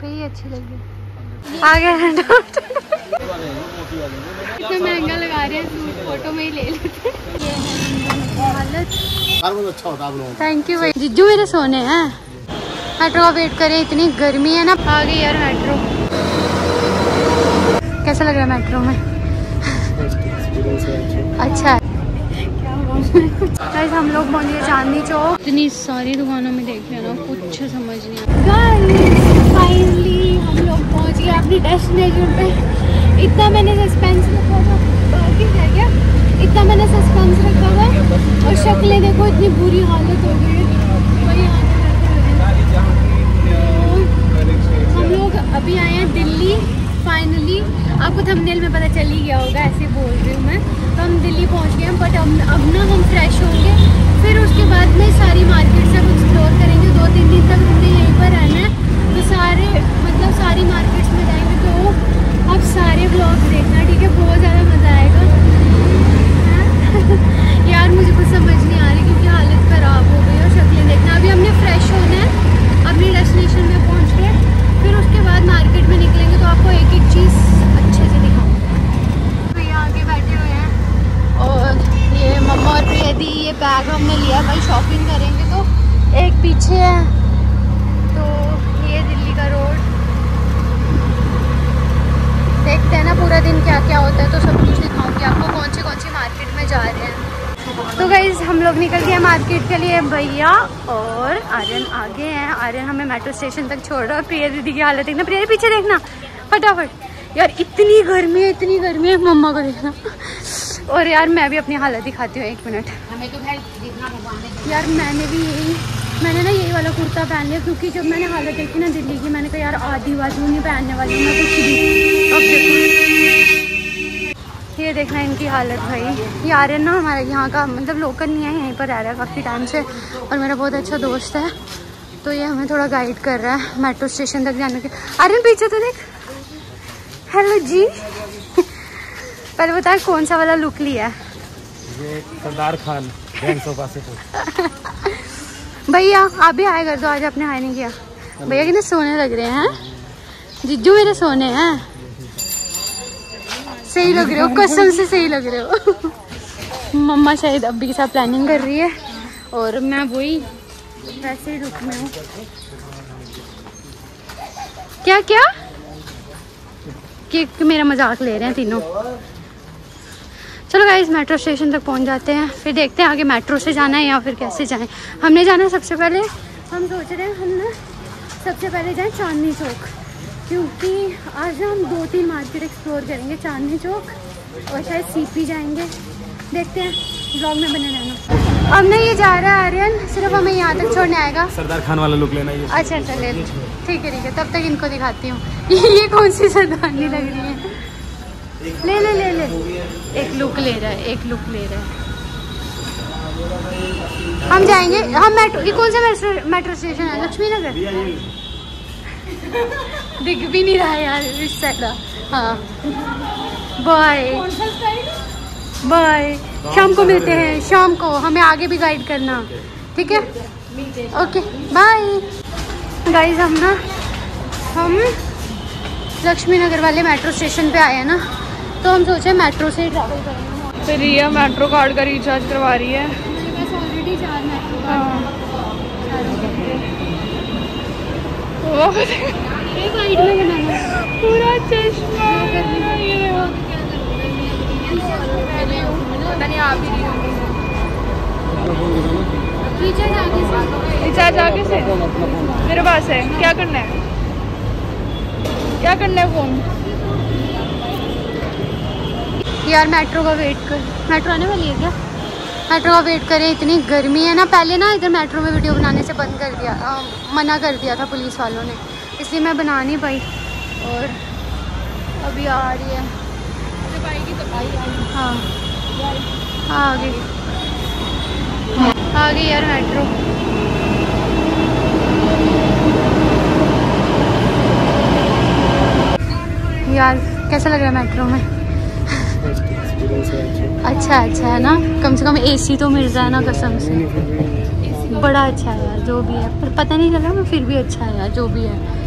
कहीं अच्छी लगी। आ गया है इतना महँगा लगा रहे हैं सूट फ़ोटो में ही ले लेते हैं। ये हम दोनों की हालत। हर बहुत अच्छा होता है आप लोगों थैंक यू भाई। जिज्जू मेरे सोने हैं। मेट्रो का वेट करें इतनी गर्मी है ना। आ गई यार मेट्रो कैसा लग रहा है मेट्रो में? अच्छा। है गाइस हम लोग पहुँच गए चांदनी चौक। इतनी सारी दुकानों में देख रहे हैं ना कुछ पे। इतना मैंने सस्पेंस रखा था। बाकी है क्या? इतना मैंने सस्पेंस रखा हुआ है और शक्लें देखो, इतनी बुरी हालत हो गई हैं। तो हम लोग अभी आए हैं दिल्ली फाइनली आपको थंबनेल में पता चल ही गया होगा, ऐसे बोल रही हूँ मैं। तो हम दिल्ली पहुँच गए हैं बट अब अब ना हम फ्रेश होंगे। फिर उसके बाद में सारी मार्केट सब एक्सप्लोर करेंगे दो तीन दिन तक हमने यहीं पर रहना है तो सारे मतलब सारी मार्केट्स में जाएँगे तो आप सारे ब्लॉग देखना ठीक है बहुत ज़्यादा मज़ा आएगा यार मुझे कुछ समझ नहीं आ रही क्योंकि हालत ख़राब हो गई और शक्लें देखना अभी हमने फ्रेश होना है अपनी डेस्टिनेशन में पहुँच के फिर उसके बाद मार्केट में निकलेंगे तो आपको एक एक चीज़ अच्छे से दिखाऊँगी भैया आगे बैठे हुए हैं और ये मम्मा और प्रियदी ये बैग हमने लिया, भाई शॉपिंग करेंगे तो। एक पीछे है। तो ये दिल्ली का रोड देखते हैं ना पूरा दिन क्या क्या होता है तो सब कुछ दिखाऊँगी आपको कौन सी कौन सी मार्केट में जा रहे हैं। तो गाइज़ हम लोग निकल गए मार्केट के लिए, भैया और आर्यन आगे हैं। आर्यन हमें मेट्रो स्टेशन तक छोड़ रहा है। प्रिया दीदी की हालत देखना, प्रिया पीछे देखना। फटाफट। यार, इतनी गर्मी है, इतनी गर्मी है, मम्मा को देखना। और यार मैं भी अपनी हालत दिखाती हूँ एक मिनट। हमें तो भाई जितना यार मैंने भी यही मैंने ना यही वाला कुर्ता पहन लिया क्योंकि जब मैंने हालत देखी ना दिल्ली की मैंने कहा यार आधी बाजू नहीं पहनने वाली हूँ मैं कुछ भी अब देखो। ये देखना इनकी हालत भाई। ये आ रहे हैं ना हमारे यहाँ का मतलब लोकल नहीं है यहीं पर रह रहा है काफ़ी टाइम से और मेरा बहुत अच्छा दोस्त है तो ये हमें थोड़ा गाइड कर रहा है मेट्रो स्टेशन तक जाने के आर्यन पीछे तो देख। हेलो जी। पहले बताए कौन सा वाला लुक लिया ये सरदार खान भैया आप भी आए कर दो आज आपने हाई नहीं किया। भैया कितने सोने लग रहे हैं? जिज्जू मेरे सोने हैं। सही लग रहे हो कसम से सही लग रहे हो। मम्मा शायद अब्बी के साथ प्लानिंग कर रही है। और मैं वही वैसे ही रुक में हूँ। क्या क्या? कि मेरा मज़ाक ले रहे हैं तीनों। चलो गाइज़ मेट्रो स्टेशन तक पहुँच जाते हैं। फिर देखते हैं आगे मेट्रो से जाना है या फिर कैसे जाएँ। हमने जाना सबसे पहले हम सोच रहे हैं हम ना सबसे पहले जाएँ चांदनी चौक। क्योंकि आज हम दो तीन मार्केट एक्सप्लोर करेंगे चांदनी चौक और शायद सीपी जाएँगे। देखते हैं ब्लॉग में बने रहना। अब ना ये जा रहा है आर्यन सिर्फ़ हमें यहाँ तक छोड़ने आएगा। सरदार खान वाला लुक लेना ये। अच्छा अच्छा ले लो। ठीक है ठीक है तब तक इनको दिखाती हूँ। ये कौन सी सरदारनी लग रही है? ले ले ले ले। एक लुक ले रहा है एक लुक ले रहा है। हम जाएँगे हम मेट्रो ये कौन सा मेट्रो स्टेशन है? लक्ष्मी नगर दिख भी नहीं रहा यार इस साइड हाँ। बाय बाय शाम को मिलते हैं शाम को। हमें आगे भी गाइड करना। ठीक है? ओके बाय गाइस हम ना हम लक्ष्मी नगर वाले मेट्रो स्टेशन पे आए हैं ना। तो हम सोचे मेट्रो से ट्रैवल करेंगे फिर रिया मेट्रो कार्ड का रिचार्ज करवा रही है। मेरे पास ऑलरेडी चार मेट्रो वो एक वाइट में बनाना पूरा चश्मा। ही? रिचार्ज आगे से। मेरे पास है। क्या करना है? क्या करना है फ़ोन यार मेट्रो का वेट कर मेट्रो आने वाली है क्या? मेट्रो का वेट करें इतनी गर्मी है ना पहले ना इधर मेट्रो में वीडियो बनाने से बंद कर दिया अ, मना कर दिया था पुलिस वालों ने इसलिए मैं बना नहीं पाई और अभी आ रही है। हाँ हाँ आ गई। आ गई यार मेट्रो। यार कैसा लग रहा है मेट्रो में? अच्छा अच्छा है ना? कम से कम एसी तो मिल रहा है ना कसम से। बड़ा अच्छा है यार जो भी है। पर पता नहीं चल रहा मैं फिर भी अच्छा है यार जो भी है।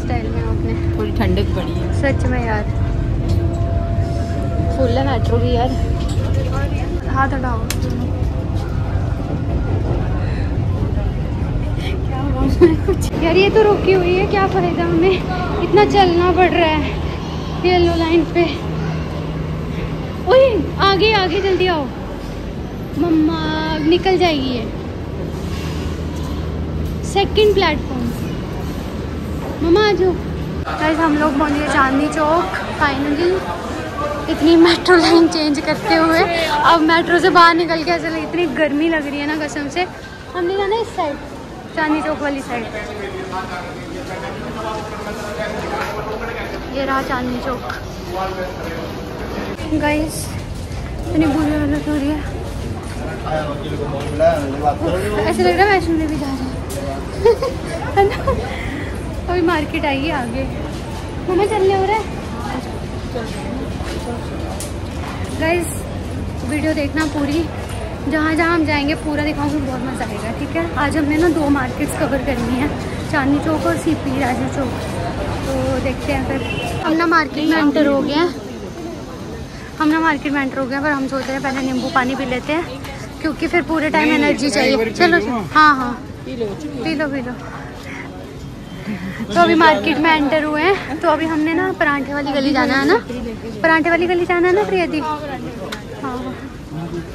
स्टाइल में आपने। थोड़ी ठंडक पड़ी है। सच में यार। फुल है मेट्रो भी यार। हाथ हटाओ उसमें कुछ यार ये तो रुकी हुई है क्या फ़ायदा हमें? इतना चलना पड़ रहा है। येलो लाइन पे। ओए, आगे आगे जल्दी आओ। मम्मा निकल जाएगी ये। सेकंड प्लेटफॉर्म मम्मा, आ जाओ। हम लोग पहुँच चांदनी चौक फाइनली इतनी मेट्रो लाइन चेंज करते हुए, अब मेट्रो से बाहर निकल के ऐसा लग, इतनी गर्मी लग रही है ना कसम से। हमने जाना इस साइड चांदनी चौक वाली साइड ये रहा चांदनी चौक। गाइस इतनी बुरी हालत हो रही है। ऐसे लग रहा है वैष्णो देवी जा रहे हैं। ना? अभी मार्केट आई है आगे। मम्मा, चलने हो रहा है? गाइस वीडियो देखना पूरी। जहाँ जहाँ हम जाएँगे, पूरा दिखाऊँगी, बहुत मज़ा आएगा, ठीक है? आज हमने ना दो मार्केट्स कवर करनी है, चांदनी चौक और सीपी राजू चौक। तो देखते हैं फिर। हम ना मार्केट में एंटर हो गए हैं। हम ना मार्केट में एंटर हो गए हैं पर हम सोच रहे हैं पहले नींबू पानी पी लेते हैं क्योंकि फिर पूरे टाइम एनर्जी चाहिए। चलो हाँ हाँ। पी लो पी लो। तो अभी मार्केट में एंटर हुए हैं। तो अभी हमने ना परांठे वाली गली जाना है ना? परांठे वाली गली जाना है ना प्रियति हाँ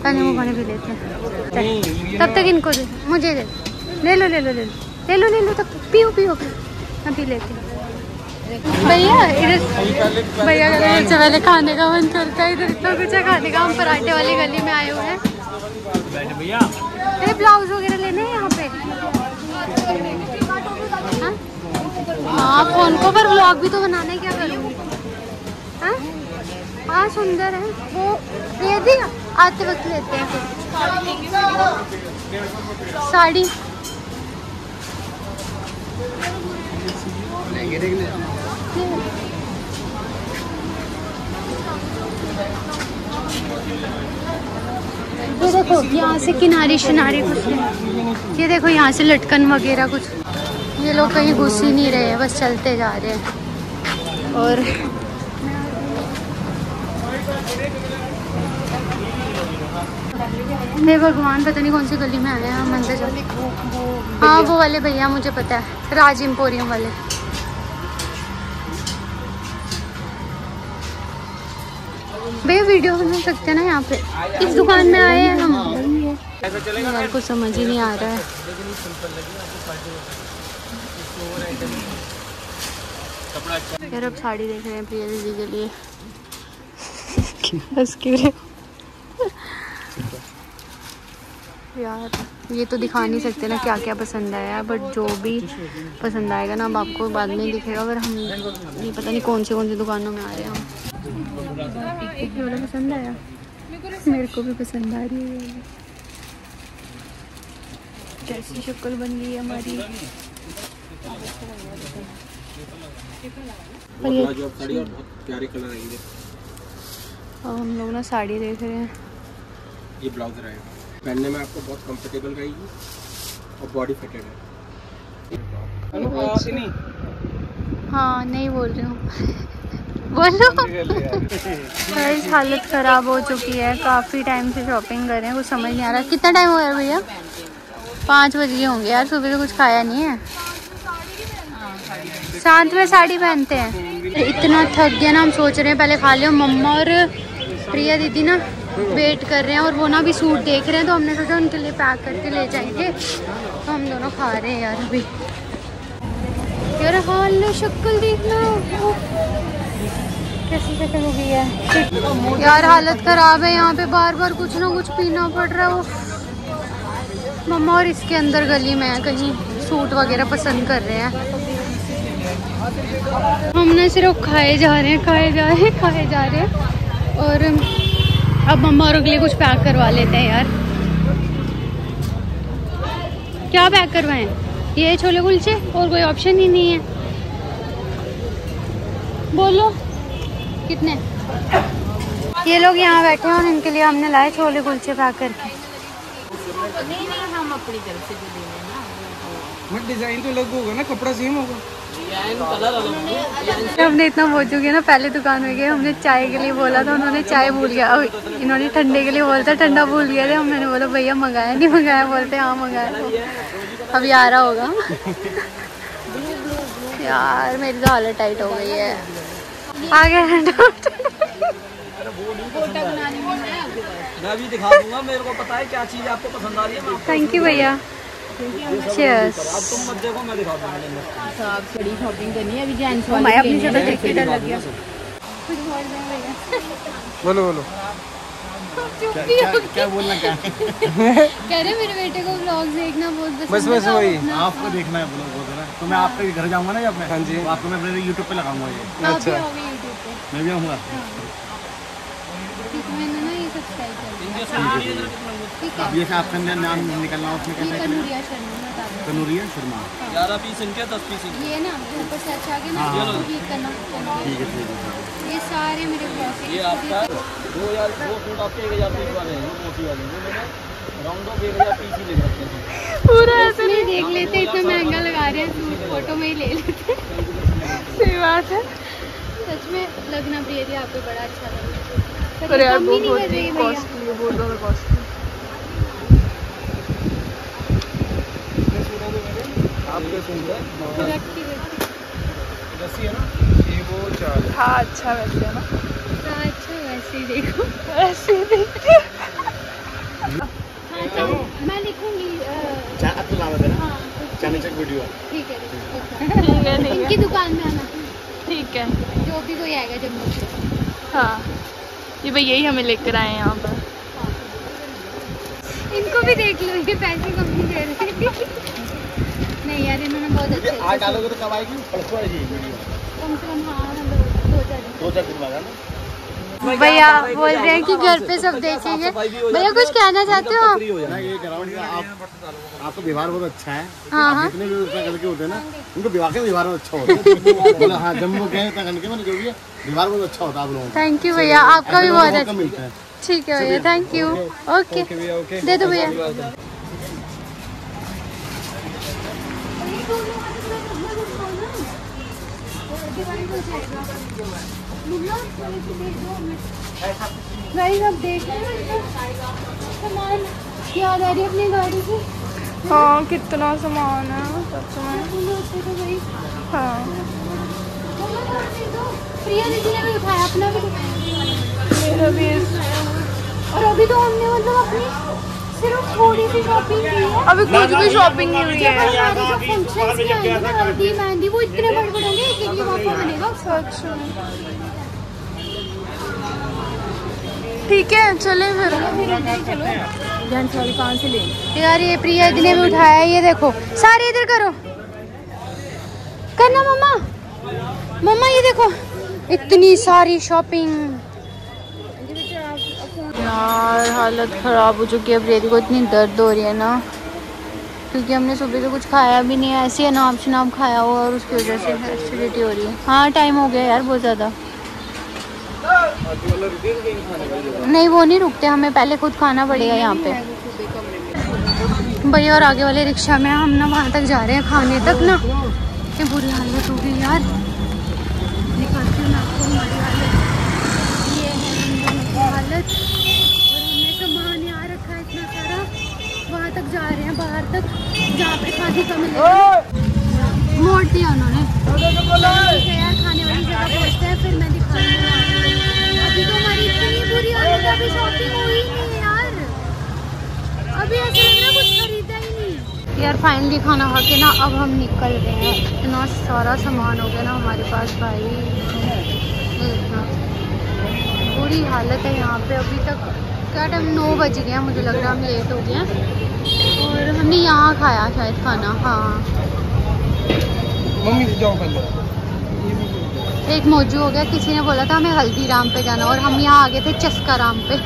पहले वो पानी पी लेते हैं। तब तक इनको दे मुझे दे। ले लो ले लो ले लो। ले लो ले लो तब पियो पियो। मैं पी लेती हूँ। भैया, इधर भैया का सबसे पहले खाने का मन करता है, इधर इतना कुछ है खाने का, हम पराठे वाली गली में आए हुए हैं। भैया ब्लाउज वगैरह लेने हैं यहाँ पे? हाँ? हाँ फ़ोन को, पर व्लॉग भी तो बनाना है, क्या करूँगी हाँ? हाँ सुंदर है। वो ये दी आते वक्त लेते हैं। साड़ी। ये देखो, यहाँ से किनारी शिनारी कुछ ये देखो, यहाँ से लटकन वगैरह कुछ। ये लोग कहीं घुस ही नहीं रहे, बस चलते जा रहे हैं। और हे भगवान, पता नहीं कौन सी गली में आए हैं। हाँ वो वाले भैया, मुझे पता है, राज एम्पोरियम वाले। भैया वीडियो बना सकते हैं ना यहाँ पे? इस दुकान में आए हैं हम। यार कुछ समझ ही नहीं आ रहा है। यार अब साड़ी देख रहे हैं प्रिया दीदी के लिए। बस क्यों यार ये तो दिखा नहीं सकते ना क्या क्या पसंद आया बट जो भी पसंद आएगा ना अब आपको बाद में दिखेगा अगर हम ये पता नहीं कौन से कौन सी दुकानों में आ रहे हैं वाला पसंद आया? मेरे को भी पसंद आ रही है। कैसी शक्ल बन गई हमारी। और ये जो साड़ी और बहुत प्यारे कलर आएँगे अब हम लोग ना साड़ी देख रहे हैं। ये ब्लाउज रहेगा पहनने में आपको बहुत कंफर्टेबल रहेगी और बॉडी फिटेड है। हाँ नहीं बोल रही हूँ। बोलो। गाइस हालत ख़राब हो चुकी है। काफ़ी टाइम से शॉपिंग कर रहे हैं, कुछ समझ नहीं आ रहा। कितना टाइम हो गया भैया? पाँच बज गए होंगे यार, सुबह से कुछ खाया नहीं है? साथ में साड़ी पहनते हैं। इतना थक गया ना, हम सोच रहे हैं पहले खा लियो। मम्मा और प्रिया दीदी ना वेट कर रहे हैं और वो ना भी सूट देख रहे हैं तो हमने सोचा उनके लिए पैक करके ले जाएँगे। तो हम दोनों खा रहे हैं यार अभी। यार हाल शक्ल देखना। हो यार, हालत खराब है यहाँ पे। बार बार कुछ ना कुछ पीना पड़ रहा है उफ। मम्मा, और इसके अंदर गली में कहीं सूट वगैरह पसंद कर रहे हैं। हम ना सिर्फ़ खाए जा रहे हैं, खाए जा रहे हैं, खाए जा रहे हैं। और अब मम्मा और अगले कुछ पैक करवा लेते हैं यार। क्या पैक करवाएँ? ये छोले कुलचे? और कोई ऑप्शन ही नहीं है। बोलो। कितने? ये लोग यहाँ बैठे हैं और इनके लिए हमने लाए छोले कुलचे पैक करके नहीं नहीं हम अपनी तरफ़ से भी देंगे ना। डिज़ाइन तो अलग होगा ना कपड़ा सेम होगा। हमने इतना बोल चुके ना पहले दुकान में गए हमने चाय के लिए बोला था उन्होंने चाय भूल गया। अब इन्होंने ठंडे के लिए बोला था ठंडा भूल गया थे। मैंने बोला भैया मंगाया नहीं मंगाया। बोलते हाँ मंगाया। तो अभी आ रहा होगा। यार मेरी तो हालत टाइट हो गई है। आ गया मैं भी दिखा दूँगा मेरे को पता है क्या चीज़ आपको पसंद आ रही है थैंक यू भैया। चीयर्स अब तुम मत देखो मैं दिखा दूँगा बड़ी शॉपिंग करनी है अभी जेंट्स मैं अपनी शक्ल देख के डर लग गया। कुछ बोल। रहे हैं भैया बोलो भी क्या बोलना क्या कह रहे मेरे बेटे को व्लॉग देखना बहुत पसंद बस- बस वही। आपको देखना है तो मैं आपके घर जाऊँगा ना जब मैं? हाँ जी। तो आपको मैं अपने यूट्यूब पे लगाऊँगा ये। अच्छा। यूट्यूब पे। मैं भी आऊँगा ठीक है मैंने ना ये सब्सक्राइब कर दिया ठीक है अब ये से आपका नाम निकलना उसमें कैसे कनूरिया शर्मा कनूरिया शर्मा। ग्यारह पीस इनके दस पीस ये ना ऊपर से अच्छा आगे ना हाँ, हाँ। ठीक है ठीक है ये सारे मेरे ये आपका दो हज़ार दो सूट आपके एक हज़ार पीस वाले हैं मोटी वाले वो मैंने राउंड ऑफ़ एक हज़ार पीस ही ले रखे हैं। पूरा ऐसे नहीं देख लेते इतना महँगा लगा रहे हैं सूट फ़ोटो में ही ले लेते सही बात है। सच में लगना प्रिय थी आप पे बड़ा अच्छा लगा। पर यार कम बहुत ही कॉस्टली बहुत ज़्यादा कॉस्टली है। ही? है। वो हाँ। अच्छा वैसे है ना। हाँ, अच्छा वैसे देखो। ऐसे देखते हैं। हाँ चलो मैं लिखूँगी अ, है। ठीक है ठीक है। है है। दुकान में आना। ठीक है। जो भी कोई आएगा जब मुझे हाँ। ये भाई यही हमें लेकर आए हैं यहाँ पर। इनको भी देख लो ये पैसे कम नहीं दे रहे। नहीं यार इन्होंने बहुत अच्छे आज डालोगे तो कब आएगी परसों आएगी वीडियो। कम से कम हाँ दो चार दिन दो चार दिन बाद है ना? भैया बोल रहे हैं कि घर पे सब देखेंगे। भैया कुछ कहना चाहते हो? आप ना ये ग्राउंड का आप आपका व्यवहार बहुत अच्छा है। हाँ आप हाँ। जितने भी करके होते हैं ना उनको व्यवहार के व्यवहार बहुत अच्छा होता है। हाँ जम्मू गए है व्यवहार बहुत अच्छा होता है आप लोगों थैंक यू भैया आपका भी बहुत अच्छा मिलता है। ठीक है भैया थैंक यू ओके दे दो भैया। गाइस अब देख रहे हैं सामान याद आ रही है अपनी गाड़ी की हाँ कितना सामान है सच में। तो हाँ। प्रिया दीदी ने भी उठाया अपना भी मेरा भी और अभी तो हमने मतलब अपनी सिर्फ़ थोड़ी सी शॉपिंग की है। अभी कुछ भी शॉपिंग नहीं हुई है हमारे जो फ़ंक्शंस आएँगे हल्दी मेहंदी वो इतने बड़े बड़े होंगे एक एक सच में। ठीक है, चले फिर। से यार, ये प्रिया दीदी ने भी उठाया ये देखो। सारे इधर करो। करना मम्मा। मम्मा, ये देखो। इतनी सारी शॉपिंग यार, हालत ख़राब हो चुकी है। प्रिया को इतनी दर्द हो रही है ना। क्योंकि हमने सुबह से कुछ खाया भी नहीं है। ऐसे अनाब शनाब खाया हुआ और उसकी वजह से एसिडिटी हो रही है। हाँ टाइम हो गया यार बहुत ज़्यादा। नहीं, वो नहीं रुकते, हमें पहले खुद खाना पड़ेगा यहाँ पे। भैया और आगे वाले रिक्शा में हम ना वहाँ तक जा रहे हैं खाने तक ना। ये बुरी हालत हो गई यार। हालत। की वहाँ तक जा रहे हैं, बाहर तक। जहाँ पे खाने का मोड़ दिया उन्होंने। यार, खाने वाली जगह पहुँचते हैं, फिर मैं तो बुरी अभी शॉपिंग हुई नहीं यार। अभी ऐसा लग रहा कुछ खरीदा ही नहीं। यार फाइनली खाना खा के ना अब हम निकल रहे हैं। इतना सारा सामान हो गया ना हमारे पास भाई। बुरी हालत है यहाँ पे। अभी तक क्या टाइम नौ बज गया मुझे लग रहा है हम लेट हो गए हैं। और हमने यहाँ खाया शायद खाना हाँ। मम्मी जाओ पहले। एक मौजू हो गया, किसी ने बोला था हमें हल्दीराम पे जाना और हम यहाँ आ गए थे चस्का राम पे